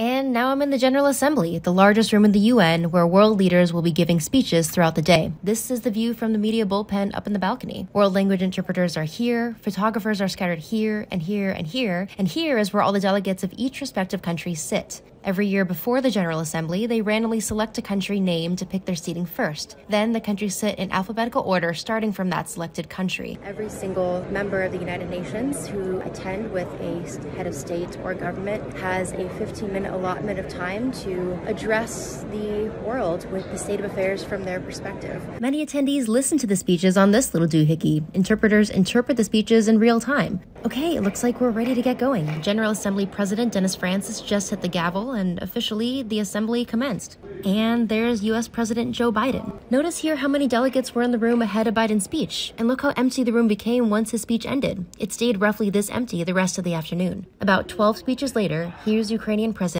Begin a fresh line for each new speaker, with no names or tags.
And now I'm in the General Assembly, the largest room in the UN where world leaders will be giving speeches throughout the day. This is the view from the media bullpen up in the balcony. World language interpreters are here, photographers are scattered here and here and here, and here is where all the delegates of each respective country sit. Every year before the General Assembly, they randomly select a country name to pick their seating first. Then the countries sit in alphabetical order starting from that selected country. Every single member of the United Nations who attend with a head of state or government has a 15 minute allotment of time to address the world with the state of affairs from their perspective. Many attendees listen to the speeches on this little doohickey. Interpreters interpret the speeches in real time. Okay, it looks like we're ready to get going. General Assembly President Dennis Francis just hit the gavel and officially the assembly commenced. And there's US President Joe Biden. Notice here how many delegates were in the room ahead of Biden's speech, and look how empty the room became once his speech ended. It stayed roughly this empty the rest of the afternoon. About 12 speeches later, here's Ukrainian President